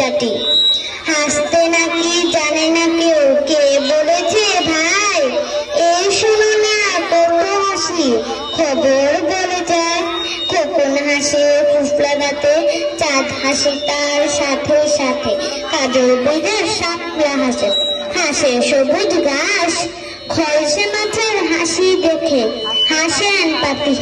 কবিতাটি হাসতে নাকি, জানে না কেউ কে বলেছে, ভাই, এই শোনো না, কত হাসি। খবর বলে যায়, খোকন হাসে ফুফলা দাঁতে, চাঁদ হাসে তার সাথে সাথে, কাজল বিঘার সাপলা হাসে হাসে সবুজ ঘাস, খলসে মাছের হাসি দেখে হাসেন পাপি